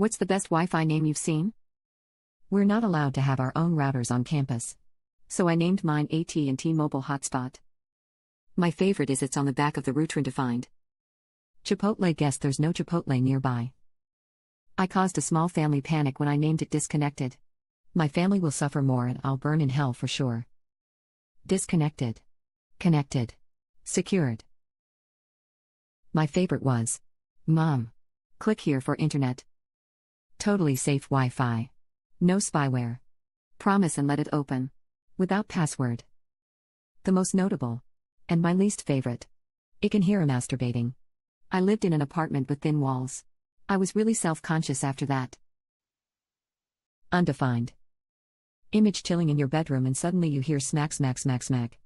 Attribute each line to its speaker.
Speaker 1: What's the best Wi Fi name you've seen? We're not allowed to have our own routers on campus. So I named mine AT&T Mobile Hotspot. My favorite is it's on the back of the router defined. Chipotle guess there's no Chipotle nearby. I caused a small family panic when I named it Disconnected. My family will suffer more and I'll burn in hell for sure. Disconnected. Connected. Secured. My favorite was Mom. Click here for internet. Totally safe Wi Fi. No spyware. Promise and let it open. Without password. The most notable. And my least favorite. It can hear a masturbating. I lived in an apartment with thin walls. I was really self conscious after that. Undefined. Image chilling in your bedroom and suddenly you hear smack, smack, smack, smack.